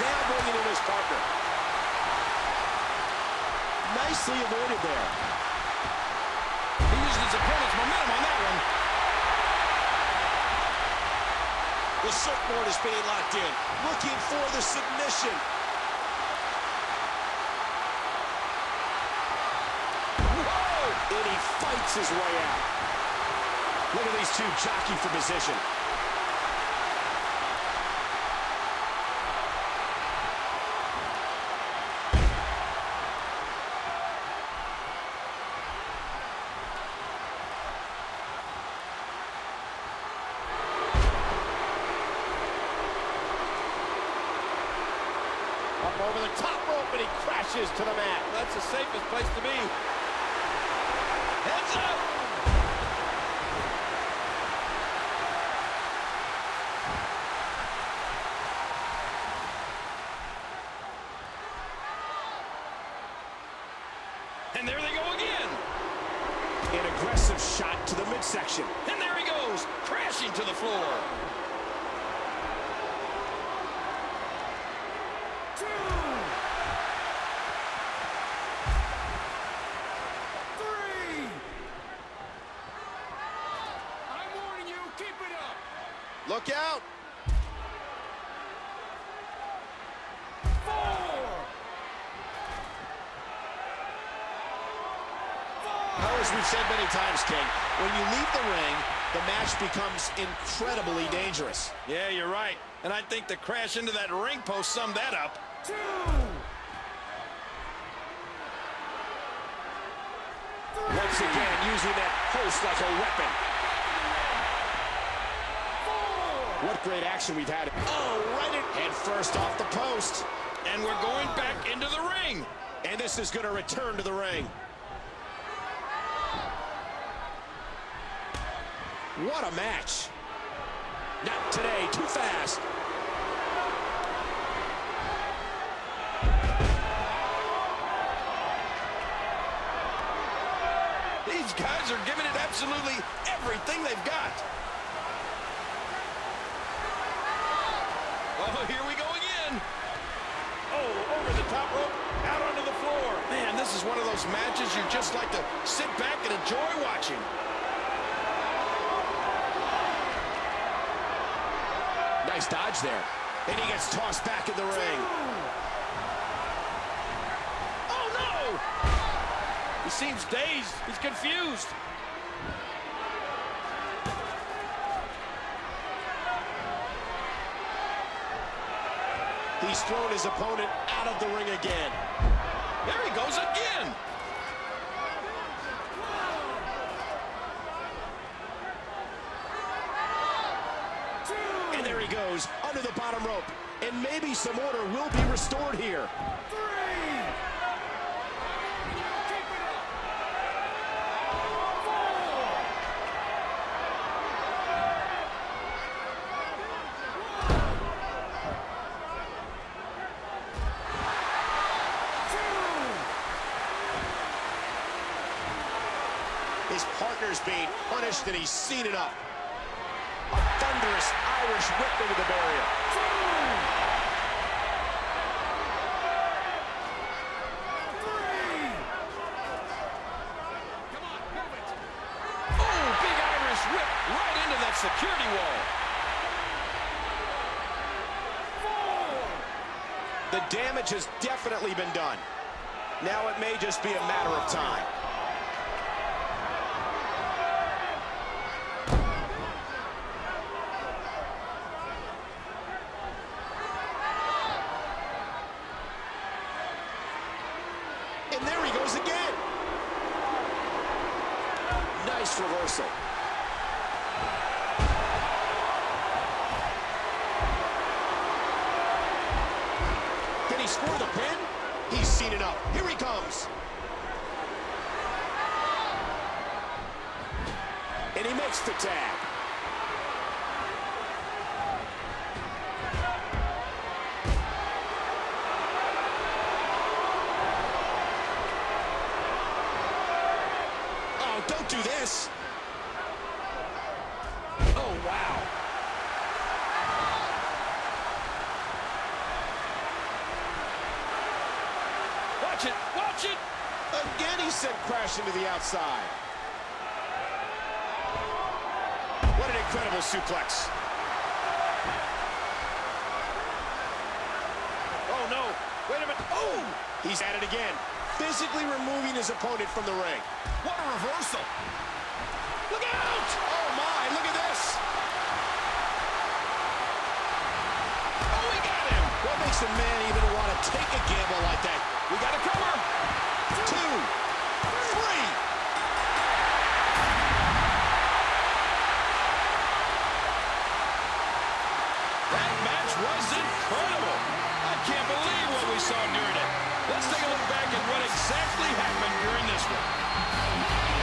Now bringing in his partner. Nicely avoided there. He used his opponent's momentum on that one. The surfboard is being locked in, looking for the submission. Whoa! And he fights his way out. Look at these two jockey for position. Up over the top rope and he crashes to the mat. That's the safest place to be. Heads up! And there they go again. An aggressive shot to the midsection. And there he goes, crashing to the floor. Three! I'm warning you, keep it up! Look out! Four! Well, as we've said many times, King, when you leave the ring, the match becomes incredibly dangerous. Yeah, you're right. And I think the crash into that ring post summed that up. Two! Once again, using that post like a weapon. What great action we've had. Oh, right it head first off the post. And we're going back into the ring. And this is going to return to the ring. What a match. Not today, too fast. These guys are giving it absolutely everything they've got. Oh, here we go again. Oh, over the top rope, out onto the floor. Man, this is one of those matches you just like to sit back and enjoy watching. Nice dodge there. And he gets tossed back in the ring. Oh, no! He seems dazed. He's confused. He's thrown his opponent out of the ring again. There he goes again. And there he goes, under the bottom rope. And maybe some order will be restored here. Three! I'm warning you, keep it up! Four! His partner's being punished, and he's seen it up. A thunderous Irish whip into the barrier. Three! Come on, move it! Oh, big Irish whip right into that security wall. Four! The damage has definitely been done. Now it may just be a matter of time. Goes again. Nice reversal. Can he score the pin? He's seen it up. Here he comes. And he makes the tag. Don't do this. Oh, wow. Watch it. Watch it. Again, he sent crashing to the outside. What an incredible suplex. Oh, no. Wait a minute. Oh! He's at it again, physically removing his opponent from the ring. What a reversal. Look out! Oh, my, look at this. Oh, we got him. What makes a man even want to take a gamble like that? We got to cover. Two, three. That match was incredible. I can't believe what we saw during it. Let's take a look back at what exactly happened during this one.